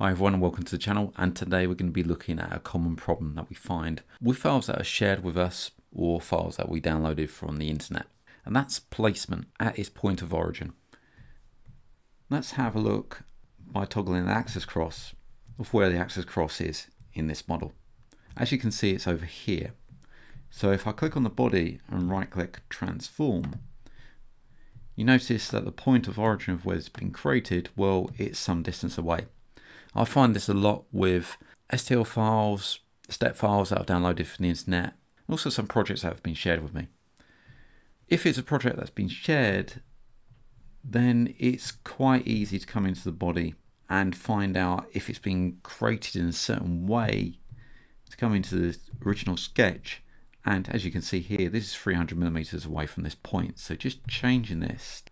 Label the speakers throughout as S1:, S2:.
S1: Hi everyone and welcome to the channel and today we're going to be looking at a common problem that we find with files that are shared with us or files that we downloaded from the internet and that's placement at its point of origin. Let's have a look by toggling the axis cross of where the axis cross is in this model. As you can see it's over here. So if I click on the body and right click transform you notice that the point of origin of where it's been created, well, it's some distance away. I find this a lot with STL files, step files that I've downloaded from the internet, and also some projects that have been shared with me. If it's a project that's been shared, then it's quite easy to come into the body and find out if it's been created in a certain way to come into the original sketch and as you can see here, this is 300 millimeters away from this point. So just changing this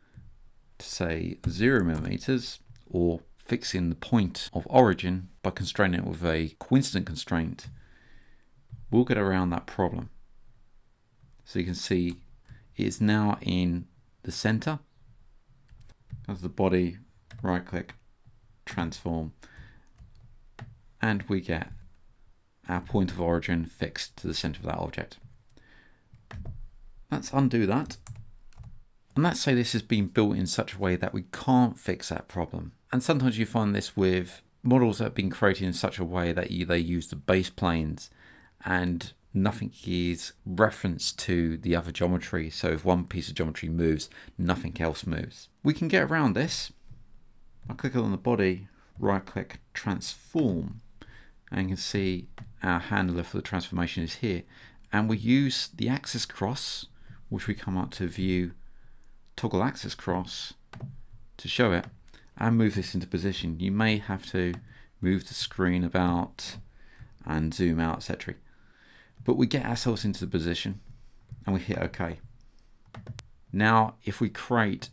S1: to say zero millimeters or fixing the point of origin by constraining it with a coincident constraint, we'll get around that problem. So you can see it's now in the center of the body, right click, transform, and we get our point of origin fixed to the center of that object. Let's undo that. And let's say this has been built in such a way that we can't fix that problem. And sometimes you find this with models that have been created in such a way that you, they use the base planes and nothing is referenced to the other geometry. So if one piece of geometry moves, nothing else moves. We can get around this. I click on the body, right click, transform, and you can see our handler for the transformation is here. And we use the axis cross which we come up to view toggle axis cross to show it and move this into position. You may have to move the screen about and zoom out, etc. But we get ourselves into the position and we hit OK. Now, if we create,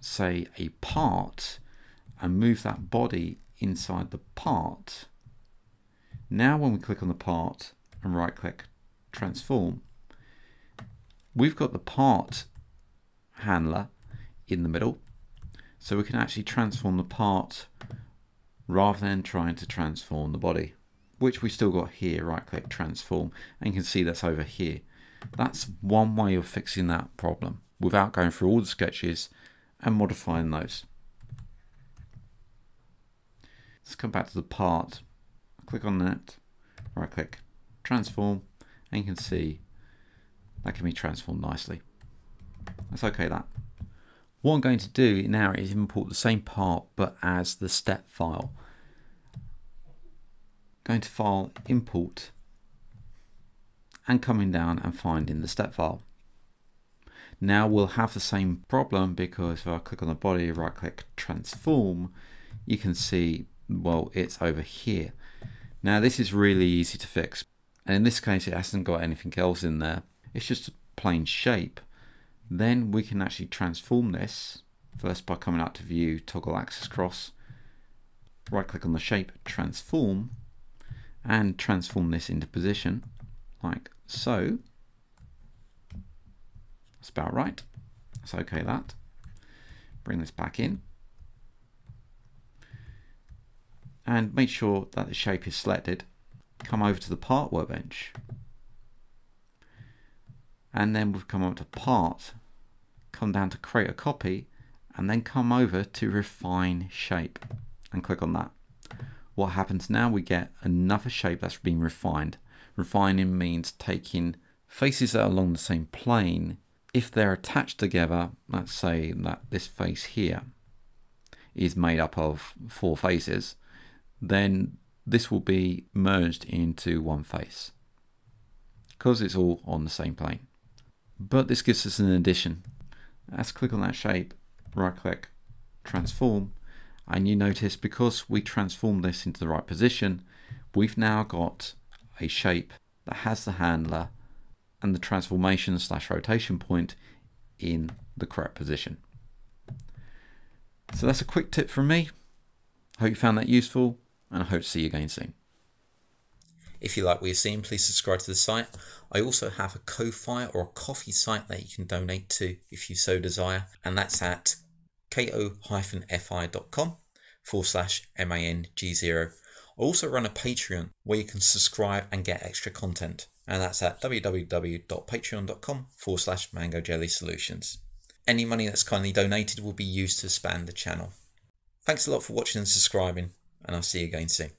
S1: say, a part and move that body inside the part, now when we click on the part and right click transform, we've got the part handler in the middle so we can actually transform the part rather than trying to transform the body which we still got here. Right click transform and you can see that's over here. That's one way of fixing that problem without going through all the sketches and modifying those. Let's come back to the part. Click on that. Right click transform and you can see that can be transformed nicely. That's okay that. What I'm going to do now is import the same part but as the step file. Going to file import and coming down and finding the step file. Now we'll have the same problem because if I click on the body, right click transform, you can see, well, it's over here. Now this is really easy to fix. And in this case, it hasn't got anything else in there it's just a plain shape, then we can actually transform this first by coming out to view, toggle axis cross, right click on the shape, transform, and transform this into position like so. That's about right. That's okay that. Bring this back in. And make sure that the shape is selected. Come over to the part workbench and then we've come up to part, come down to create a copy, and then come over to refine shape and click on that. What happens now, we get another shape that's been refined. Refining means taking faces that are along the same plane. If they're attached together, let's say that this face here is made up of four faces, then this will be merged into one face because it's all on the same plane. But this gives us an addition. Let's click on that shape, right click, transform, and you notice because we transformed this into the right position, we've now got a shape that has the handler and the transformation slash rotation point in the correct position. So that's a quick tip from me. Hope you found that useful and I hope to see you again soon. If you like what you're seeing, please subscribe to the site. I also have a Ko-Fi or a Ko-fi site that you can donate to if you so desire, and that's at ko-fi.com forward slash MANG0. I also run a Patreon where you can subscribe and get extra content, and that's at www.patreon.com forward slash mango jelly solutions. Any money that's kindly donated will be used to expand the channel. Thanks a lot for watching and subscribing, and I'll see you again soon.